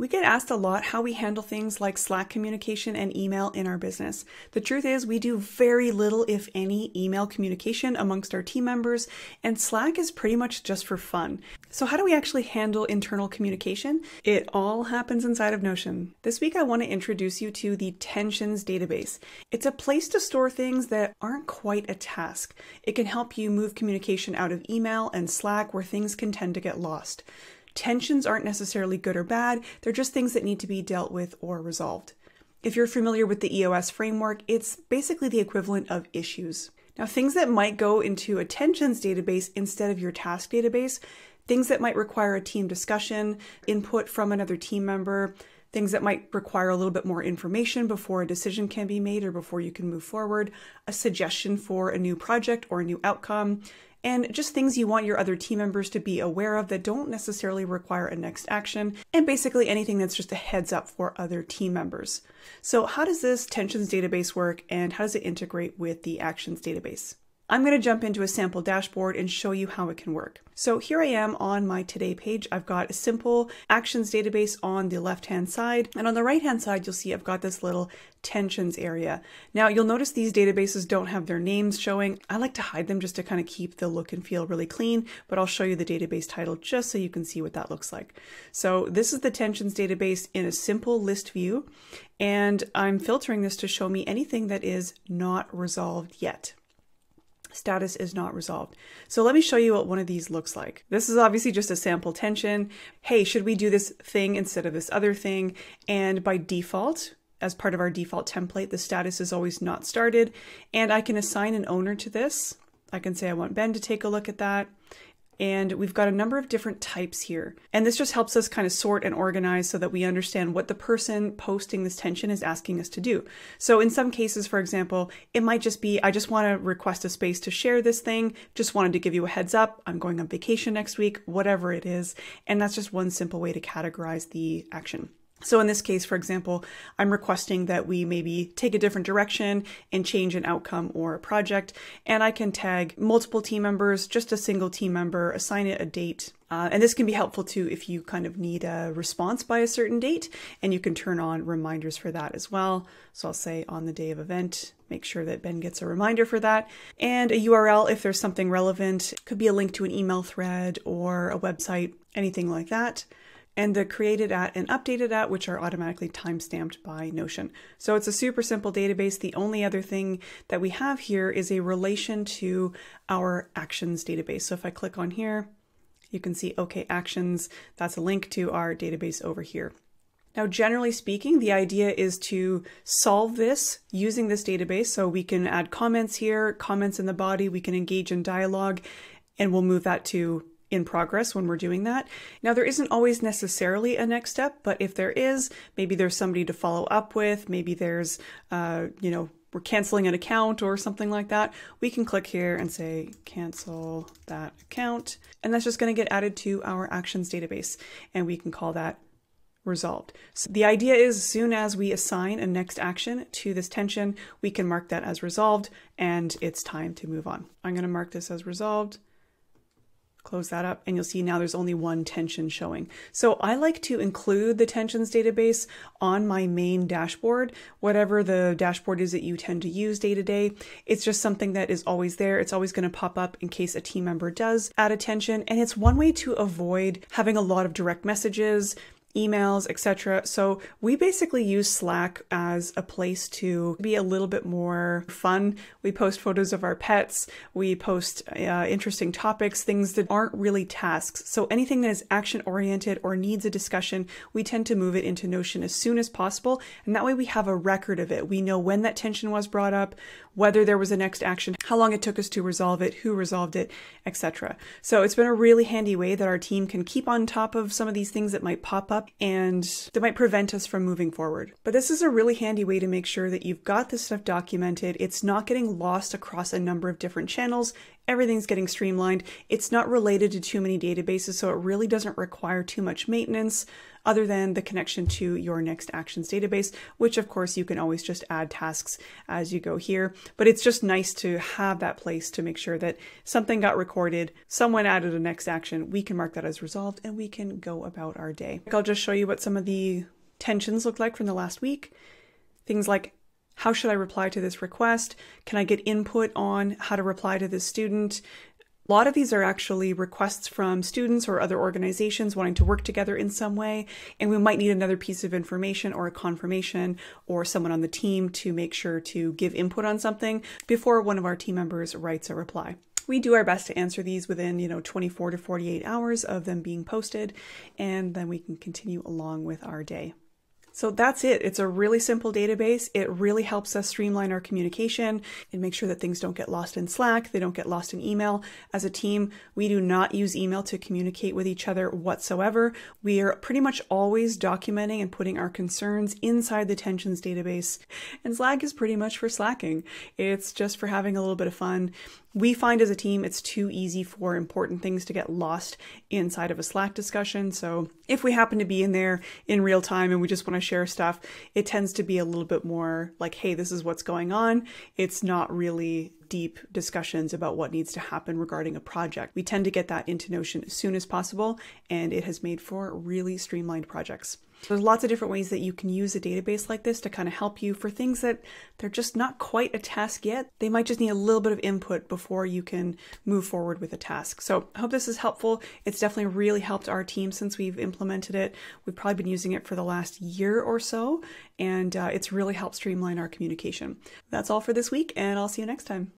We get asked a lot how we handle things like Slack communication and email in our business. The truth is, we do very little, if any, email communication amongst our team members, and Slack is pretty much just for fun. So, how do we actually handle internal communication? It all happens inside of Notion. This week, I want to introduce you to the Tensions database. It's a place to store things that aren't quite a task. It can help you move communication out of email and Slack where things can tend to get lost. Tensions aren't necessarily good or bad, they're just things that need to be dealt with or resolved. If you're familiar with the EOS framework, it's basically the equivalent of issues. Now, things that might go into a tensions database instead of your task database, things that might require a team discussion, input from another team member, things that might require a little bit more information before a decision can be made or before you can move forward, a suggestion for a new project or a new outcome, and just things you want your other team members to be aware of that don't necessarily require a next action, and basically anything that's just a heads up for other team members. So, how does this tensions database work and how does it integrate with the actions database? I'm going to jump into a sample dashboard and show you how it can work. So here I am on my today page. I've got a simple actions database on the left hand side. And on the right hand side, you'll see I've got this little tensions area. Now you'll notice these databases don't have their names showing. I like to hide them just to kind of keep the look and feel really clean, but I'll show you the database title just so you can see what that looks like. So this is the tensions database in a simple list view. And I'm filtering this to show me anything that is not resolved yet status is not resolved. So let me show you what one of these looks like. This is obviously just a sample tension. Hey, should we do this thing instead of this other thing? And by default, as part of our default template, the status is always not started. And I can assign an owner to this. I can say I want Ben to take a look at that. And we've got a number of different types here. And this just helps us kind of sort and organize so that we understand what the person posting this tension is asking us to do. So in some cases, for example, it might just be, I just want to request a space to share this thing, just wanted to give you a heads up, I'm going on vacation next week, whatever it is. And that's just one simple way to categorize the action. So in this case, for example, I'm requesting that we maybe take a different direction and change an outcome or a project, and I can tag multiple team members, just a single team member, assign it a date. Uh, and this can be helpful too if you kind of need a response by a certain date, and you can turn on reminders for that as well. So I'll say on the day of event, make sure that Ben gets a reminder for that, and a URL if there's something relevant. Could be a link to an email thread or a website, anything like that and the created at and updated at, which are automatically time-stamped by Notion. So it's a super simple database. The only other thing that we have here is a relation to our actions database. So if I click on here, you can see OK Actions. That's a link to our database over here. Now, generally speaking, the idea is to solve this using this database. So we can add comments here, comments in the body, we can engage in dialogue, and we'll move that to in progress when we're doing that. Now, there isn't always necessarily a next step, but if there is, maybe there's somebody to follow up with, maybe there's, uh, you know, we're canceling an account or something like that, we can click here and say cancel that account. And that's just going to get added to our actions database. And we can call that resolved. So the idea is as soon as we assign a next action to this tension, we can mark that as resolved and it's time to move on. I'm going to mark this as resolved close that up and you'll see now there's only one tension showing. So I like to include the tensions database on my main dashboard, whatever the dashboard is that you tend to use day to day. It's just something that is always there. It's always going to pop up in case a team member does add a tension. And it's one way to avoid having a lot of direct messages, emails, etc. So we basically use Slack as a place to be a little bit more fun. We post photos of our pets, we post uh, interesting topics, things that aren't really tasks. So anything that is action oriented or needs a discussion, we tend to move it into Notion as soon as possible. And that way we have a record of it. We know when that tension was brought up, whether there was a next action, how long it took us to resolve it, who resolved it, etc. So it's been a really handy way that our team can keep on top of some of these things that might pop up and that might prevent us from moving forward. But this is a really handy way to make sure that you've got this stuff documented. It's not getting lost across a number of different channels. Everything's getting streamlined. It's not related to too many databases, so it really doesn't require too much maintenance. Other than the connection to your next actions database, which of course you can always just add tasks as you go here. But it's just nice to have that place to make sure that something got recorded, someone added a next action, we can mark that as resolved and we can go about our day. I'll just show you what some of the tensions look like from the last week. Things like how should I reply to this request? Can I get input on how to reply to this student? A lot of these are actually requests from students or other organizations wanting to work together in some way, and we might need another piece of information or a confirmation or someone on the team to make sure to give input on something before one of our team members writes a reply. We do our best to answer these within, you know, 24 to 48 hours of them being posted, and then we can continue along with our day. So that's it. It's a really simple database. It really helps us streamline our communication and make sure that things don't get lost in Slack, they don't get lost in email. As a team, we do not use email to communicate with each other whatsoever. We are pretty much always documenting and putting our concerns inside the tensions database. And Slack is pretty much for slacking. It's just for having a little bit of fun we find as a team it's too easy for important things to get lost inside of a Slack discussion. So if we happen to be in there in real time and we just want to share stuff, it tends to be a little bit more like, hey, this is what's going on. It's not really deep discussions about what needs to happen regarding a project. We tend to get that into Notion as soon as possible, and it has made for really streamlined projects. There's lots of different ways that you can use a database like this to kind of help you for things that they're just not quite a task yet. They might just need a little bit of input before you can move forward with a task. So I hope this is helpful. It's definitely really helped our team since we've implemented it. We've probably been using it for the last year or so, and uh, it's really helped streamline our communication. That's all for this week, and I'll see you next time.